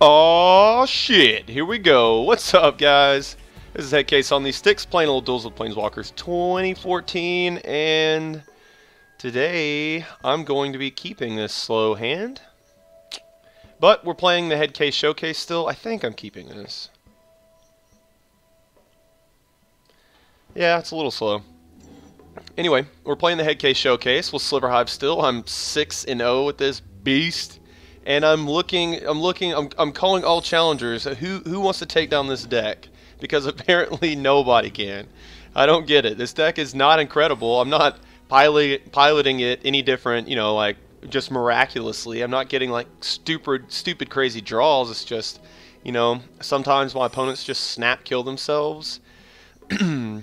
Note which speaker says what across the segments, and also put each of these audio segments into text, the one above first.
Speaker 1: Oh shit, here we go. What's up, guys? This is Headkase on these sticks, playing little Duels with Planeswalkers 2014, and today I'm going to be keeping this slow hand. But we're playing the Headkase Showkase still. I think I'm keeping this. Yeah, it's a little slow. Anyway, we're playing the Headkase Showkase with Sliverhive still. I'm 6 and 0 with this beast. And I'm looking I'm looking I'm I'm calling all challengers. Who who wants to take down this deck? Because apparently nobody can. I don't get it. This deck is not incredible. I'm not pilot, piloting it any different, you know, like just miraculously. I'm not getting like stupid stupid crazy draws. It's just, you know, sometimes my opponents just snap kill themselves.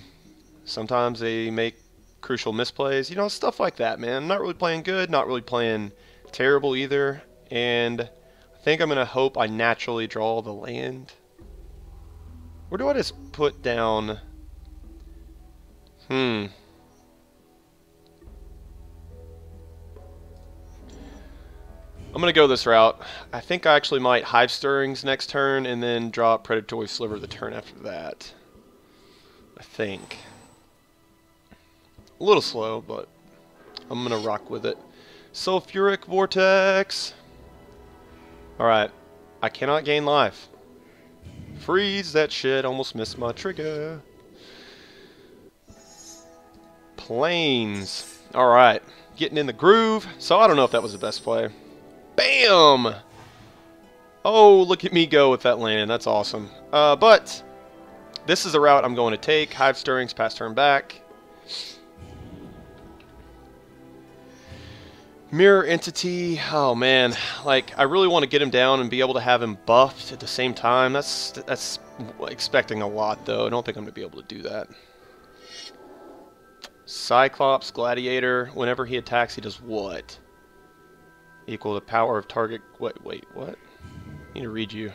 Speaker 1: sometimes they make crucial misplays, you know, stuff like that, man. I'm not really playing good, not really playing terrible either, and I think I'm going to hope I naturally draw the land. Where do I just put down... Hmm. I'm going to go this route. I think I actually might Hive Stirrings next turn and then drop Predatory Sliver the turn after that. I think. A little slow, but I'm going to rock with it. Sulfuric Vortex! Alright. I cannot gain life. Freeze that shit. Almost missed my trigger. Planes. Alright. Getting in the groove. So I don't know if that was the best play. Bam! Oh, look at me go with that land. That's awesome. Uh, but this is the route I'm going to take. Hive Stirrings, pass turn back. Mirror Entity, oh man, like I really want to get him down and be able to have him buffed at the same time. That's that's expecting a lot though. I don't think I'm going to be able to do that. Cyclops, Gladiator, whenever he attacks, he does what? Equal the power of target... Wait, wait, what? I need to read you.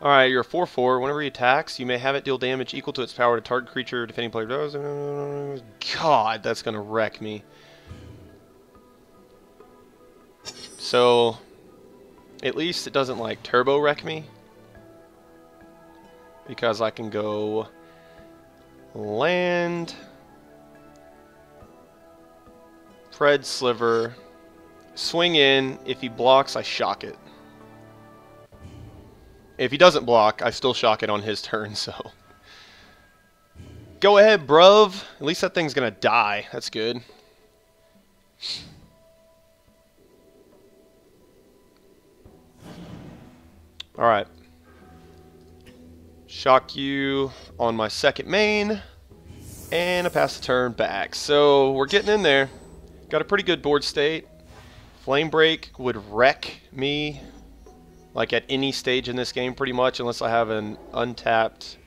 Speaker 1: Alright, you're a 4-4. Whenever he attacks, you may have it deal damage equal to its power to target creature defending player does. God, that's going to wreck me. So, at least it doesn't like turbo wreck me. Because I can go land, Pred Sliver, swing in. If he blocks, I shock it. If he doesn't block, I still shock it on his turn, so. Go ahead, bruv. At least that thing's gonna die. That's good. Alright. Shock you on my second main. And I pass the turn back. So we're getting in there. Got a pretty good board state. Flame Break would wreck me like at any stage in this game pretty much unless I have an untapped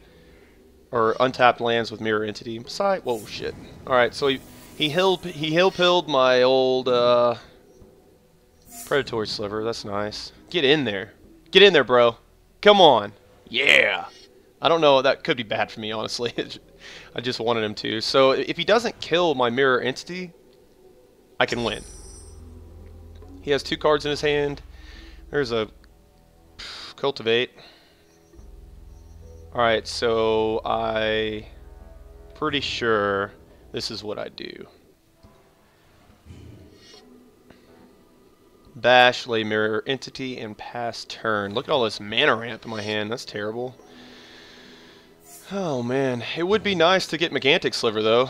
Speaker 1: or untapped lands with mirror entity. Besides, whoa shit. Alright, so he he hill he pilled my old uh predatory sliver, that's nice. Get in there. Get in there, bro. Come on. Yeah. I don't know. That could be bad for me, honestly. I just wanted him to. So if he doesn't kill my mirror entity, I can win. He has two cards in his hand. There's a cultivate. Alright, so I pretty sure this is what I do. Bash, lay mirror entity, and pass turn. Look at all this mana ramp in my hand. That's terrible. Oh man, it would be nice to get Megantic Sliver though.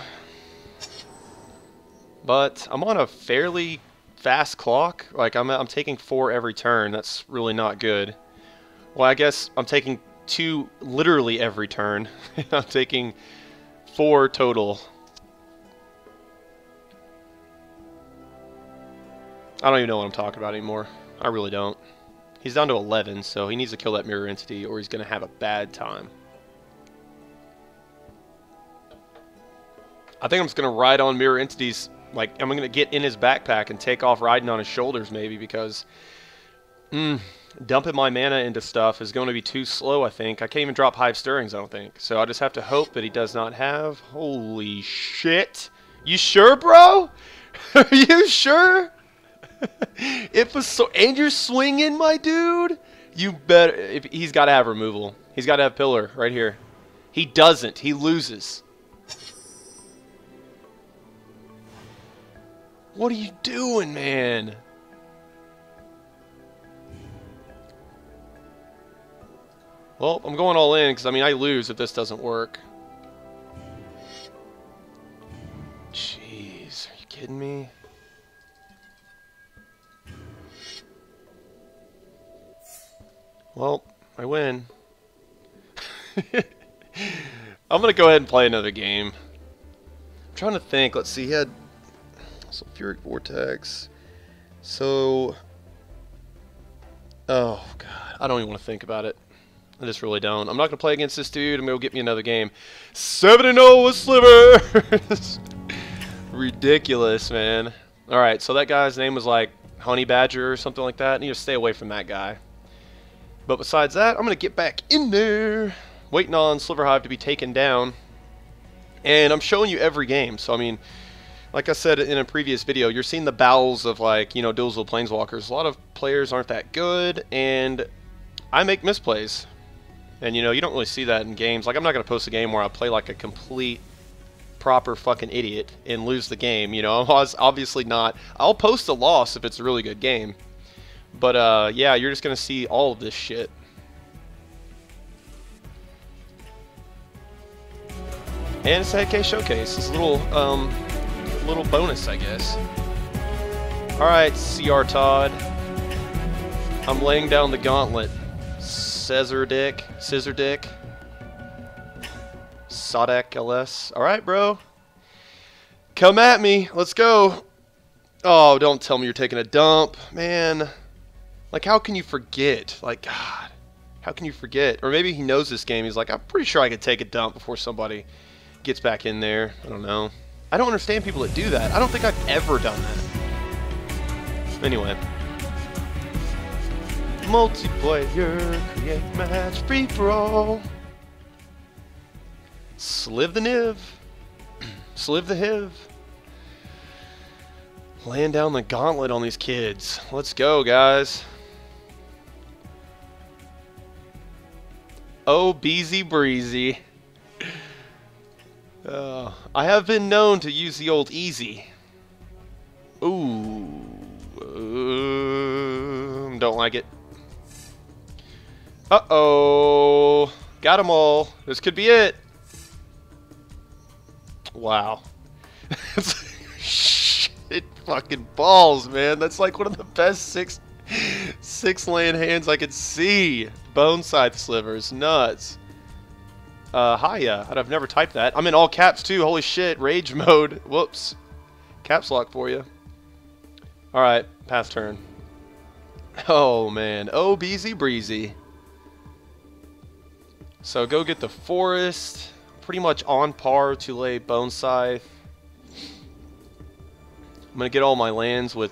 Speaker 1: But I'm on a fairly fast clock. Like I'm, I'm taking four every turn. That's really not good. Well, I guess I'm taking two literally every turn. I'm taking four total. I don't even know what I'm talking about anymore. I really don't. He's down to 11, so he needs to kill that mirror entity or he's going to have a bad time. I think I'm just going to ride on mirror entities. Like, I'm going to get in his backpack and take off riding on his shoulders maybe because mm, dumping my mana into stuff is going to be too slow, I think. I can't even drop Hive Stirrings, I don't think. So I just have to hope that he does not have... Holy shit. You sure, bro? Are you sure? it was so and you're swinging, my dude. You better. If he's got to have removal. He's got to have pillar right here. He doesn't. He loses. What are you doing, man? Well, I'm going all in because I mean I lose if this doesn't work. Jeez, are you kidding me? Well, I win. I'm gonna go ahead and play another game. I'm trying to think. Let's see. He had sulfuric vortex. So, oh god, I don't even want to think about it. I just really don't. I'm not gonna play against this dude. I'm gonna go get me another game. Seven and zero oh with slivers. Ridiculous, man. All right, so that guy's name was like Honey Badger or something like that. I need to stay away from that guy. But besides that, I'm going to get back in there, waiting on Sliverhive to be taken down. And I'm showing you every game. So, I mean, like I said in a previous video, you're seeing the bowels of, like, you know, Duelsville Planeswalkers. A lot of players aren't that good, and I make misplays. And, you know, you don't really see that in games. Like, I'm not going to post a game where I play like a complete proper fucking idiot and lose the game. You know, I was obviously not. I'll post a loss if it's a really good game. But uh, yeah, you're just gonna see all of this shit. And it's a case showcase. It's a little, um, little bonus, I guess. Alright, CR Todd. I'm laying down the gauntlet. Scissor Dick. Scissor Dick. Sodak LS. Alright, bro. Come at me. Let's go. Oh, don't tell me you're taking a dump. Man. Like, how can you forget? Like, God, how can you forget? Or maybe he knows this game. He's like, I'm pretty sure I could take a dump before somebody gets back in there. I don't know. I don't understand people that do that. I don't think I've ever done that. Anyway. Multiplayer, create match, free for all. Sliv the Niv. Sliv the Hiv. Laying down the gauntlet on these kids. Let's go, guys. Oh, Beezy Breezy. Uh, I have been known to use the old easy. Ooh. Um, don't like it. Uh-oh. Got them all. This could be it. Wow. Shit fucking balls, man. That's like one of the best six six land hands I could see. Bonescythe Slivers. Nuts. Uh, hiya. I've never typed that. I'm in all caps too. Holy shit. Rage mode. Whoops. Caps lock for you. Alright. Pass turn. Oh, man. Oh, Beezy Breezy. So go get the Forest. Pretty much on par to lay Bonescythe. I'm to get all my lands with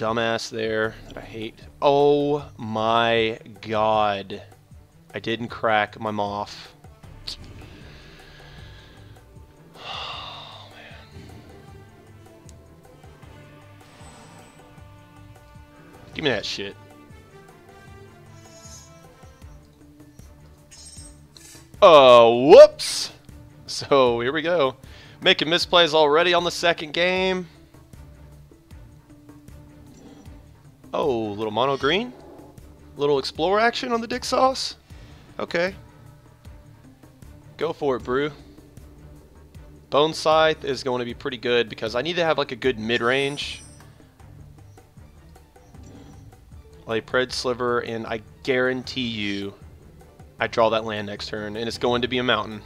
Speaker 1: dumbass there that I hate. Oh my god. I didn't crack my Moth. Give me that shit. Oh, whoops! So, here we go. Making misplays already on the second game. Oh, little mono green? Little explore action on the dick sauce? Okay. Go for it, Brew. Bonescythe is going to be pretty good because I need to have like a good mid-range. Like Pred Sliver, and I guarantee you I draw that land next turn, and it's going to be a mountain.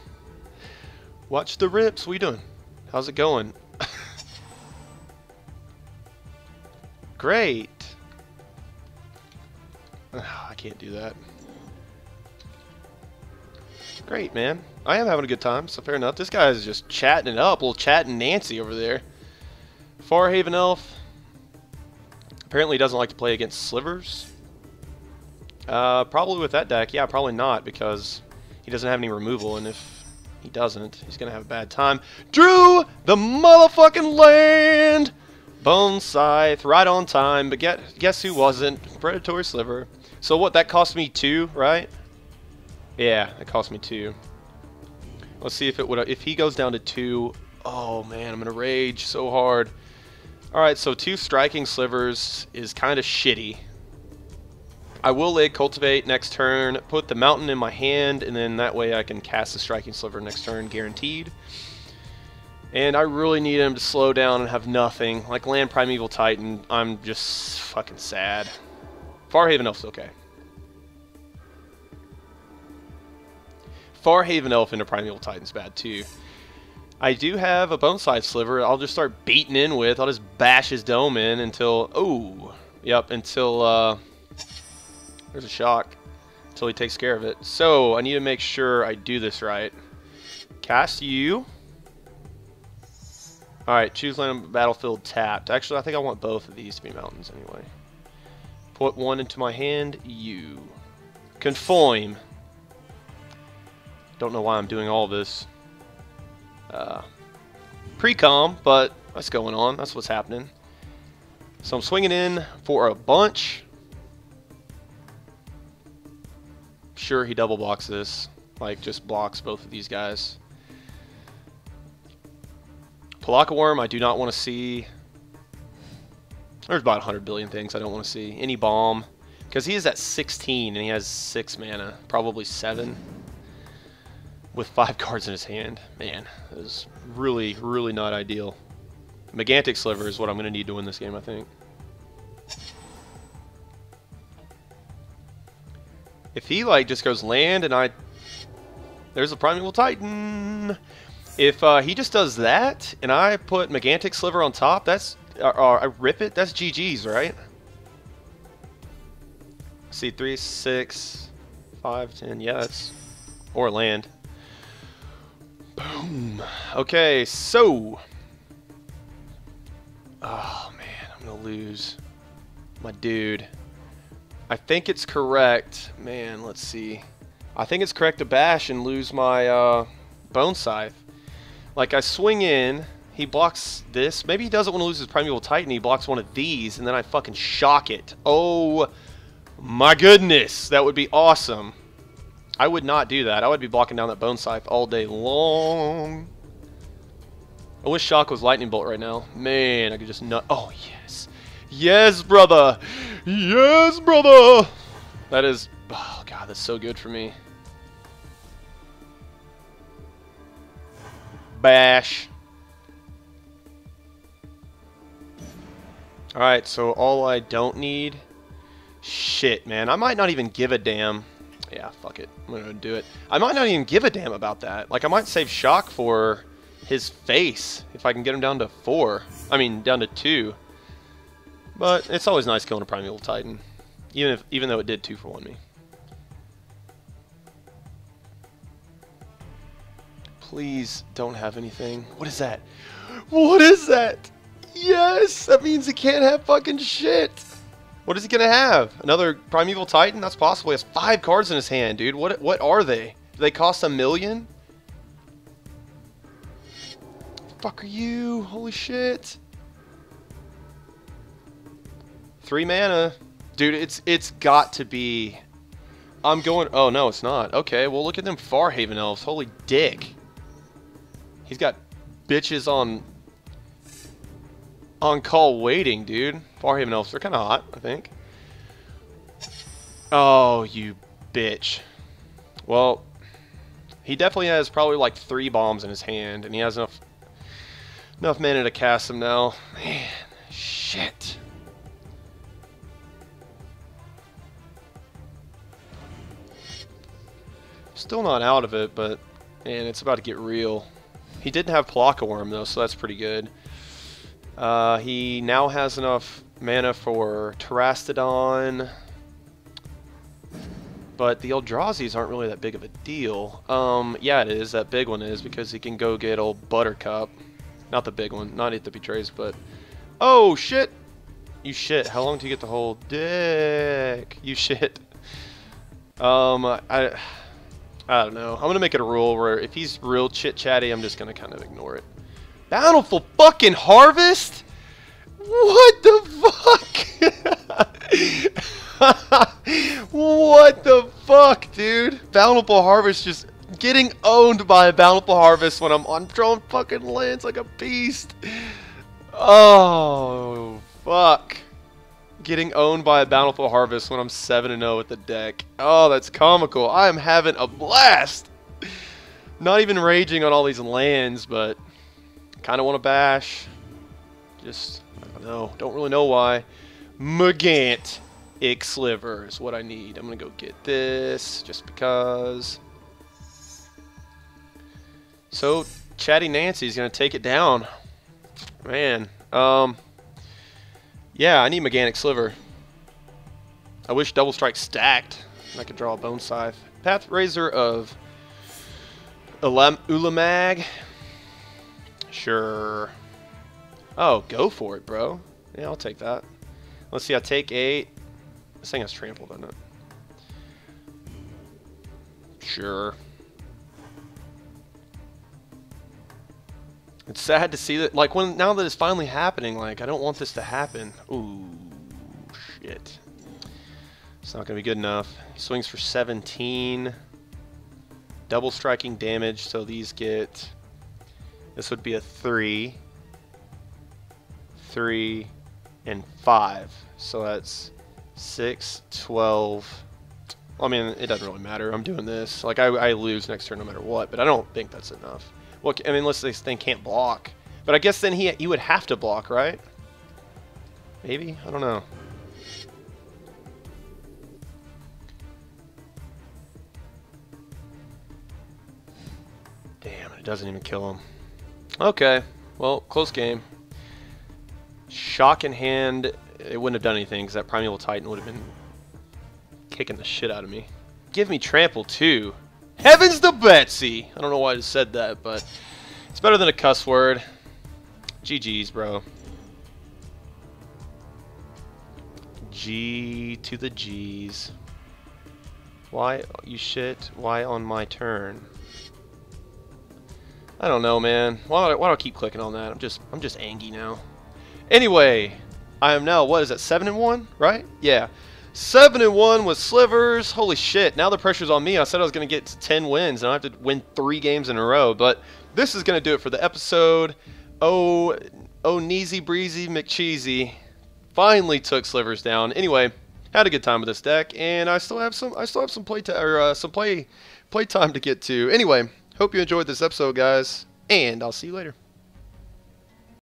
Speaker 1: Watch the rips. You doing? How's it going? Great. I can't do that. Great, man. I am having a good time, so fair enough. This guy is just chatting it up, little chatting Nancy over there. Farhaven Elf. Apparently doesn't like to play against slivers. Uh, probably with that deck, yeah, probably not, because he doesn't have any removal, and if he doesn't, he's going to have a bad time. Drew the motherfucking land! Bonescythe, right on time, but get, guess who wasn't? Predatory Sliver. So what, that cost me two, right? Yeah, it cost me two. Let's see if it would. If he goes down to two, oh man, I'm gonna rage so hard. All right, so two striking slivers is kind of shitty. I will lay cultivate next turn, put the mountain in my hand, and then that way I can cast the striking sliver next turn, guaranteed. And I really need him to slow down and have nothing. Like land Primeval Titan, I'm just fucking sad. Farhaven Elf's okay. Farhaven Elf into Primeval Titan's bad too. I do have a Bonescythe Sliver I'll just start beating in with. I'll just bash his dome in until... Oh! Yep, until... Uh, there's a shock. Until he takes care of it. So, I need to make sure I do this right. Cast you. Alright, choose land on battlefield tapped. Actually, I think I want both of these to be mountains anyway. Put one into my hand. You. Conform. Don't know why I'm doing all this. Uh, Pre-com, but that's going on. That's what's happening. So I'm swinging in for a bunch. Sure, he double blocks this. Like, just blocks both of these guys. Pelakka Wurm, I do not want to see. There's about 100 billion things I don't want to see. Any bomb. Because he is at 16 and he has 6 mana. Probably 7 with five cards in his hand. Man, that is really, really not ideal. Megantic Sliver is what I'm going to need to win this game, I think. If he, like, just goes land and I... There's a Primeval Titan! If uh, he just does that, and I put Megantic Sliver on top, that's... Or, or I rip it, that's GG's, right? See, 3, 6, 5, 10, yeah, that's... Or land. Boom. Okay, so. Oh, man, I'm going to lose my dude. I think it's correct. Man, let's see. I think it's correct to bash and lose my uh, Bonescythe. Like, I swing in, he blocks this. Maybe he doesn't want to lose his Primeval Titan, he blocks one of these, and then I fucking shock it. Oh, my goodness. That would be awesome. I would not do that. I would be blocking down that Bonescythe all day long. I wish Shock was Lightning Bolt right now. Man, I could just nut. Oh, yes. Yes, brother. Yes, brother. That is... Oh, God, that's so good for me. Bash. Alright, so all I don't need... Shit, man. I might not even give a damn yeah, fuck it. I'm gonna do it. I might not even give a damn about that. Like, I might save Shock for his face if I can get him down to four. I mean, down to two. But it's always nice killing a Primeval Titan. Even if, even though it did two for one me. Please don't have anything. What is that? What is that? Yes! That means he can't have fucking shit! What is he gonna have? Another Primeval Titan? That's possible. He has five cards in his hand, dude. What what are they? Do they cost a million? Fuck are you? Holy shit. Three mana. Dude, it's it's got to be... I'm going... Oh, no, it's not. Okay, well, look at them Farhaven Elves. Holy dick. He's got bitches on on call waiting, dude. Farhaven Elves are kind of hot, I think. Oh, you bitch. Well, he definitely has probably like three bombs in his hand, and he has enough enough mana to cast them now. Man, shit. Still not out of it, but man, it's about to get real. He didn't have Pelakka Wurm though, so that's pretty good. Uh, he now has enough mana for Terastodon. But the Eldrazi's aren't really that big of a deal. Um, yeah, it is. That big one is because he can go get old Buttercup. Not the big one. Not it that betrays, but... Oh, shit! You shit. How long do you get the whole dick? You shit. Um, I... I don't know. I'm going to make it a rule where if he's real chit-chatty, I'm just going to kind of ignore it. Bountiful fucking harvest? What the fuck? what the fuck, dude? Bountiful Harvest just getting owned by a Bountiful Harvest when I'm on throwing fucking lands like a beast. Oh, fuck. Getting owned by a Bountiful Harvest when I'm 7-0 with the deck. Oh, that's comical. I am having a blast. Not even raging on all these lands, but kind of want to bash. Just, I don't know. Don't really know why. Megantic Sliver is what I need. I'm going to go get this just because. So, Chatty Nancy's going to take it down. Man. Um, yeah, I need Megantic Sliver. I wish Double Strike stacked. I could draw a Bone Scythe. Pathrazer of Ulam Ulamog. Sure. Oh, go for it, bro. Yeah, I'll take that. Let's see, I take eight. This thing has trample, doesn't it? Sure. It's sad to see that, like, when now that it's finally happening, like, I don't want this to happen. Ooh, shit. It's not going to be good enough. He swings for 17. Double striking damage, so these get... This would be a 3. 3, and 5. So that's 6, 12... I mean, it doesn't really matter. I'm doing this. Like, I, I lose next turn no matter what, but I don't think that's enough. Well, I mean, unless this thing can't block. But I guess then he, he would have to block, right? Maybe? I don't know. Damn, it doesn't even kill him. Okay, well, close game. Shock in hand, it wouldn't have done anything because that Primeval Titan would have been kicking the shit out of me. Give me Trample too. Heavens to Betsy! I don't know why I just said that, but it's better than a cuss word. GG's, bro. G to the G's. Why, you shit, why on my turn? I don't know, man. Why do, I, why do I keep clicking on that? I'm just, I'm just angry now. Anyway, I am now, what is that, 7 and 1, right? Yeah. 7 and 1 with slivers. Holy shit. Now the pressure's on me. I said I was going to get to 10 wins and I have to win 3 games in a row, but this is going to do it for the episode. Oh, oh, Neezy Breezy McCheesy finally took slivers down. Anyway, had a good time with this deck and I still have some I still have some play or uh, some play play time to get to. Anyway, hope you enjoyed this episode, guys, and I'll see you later.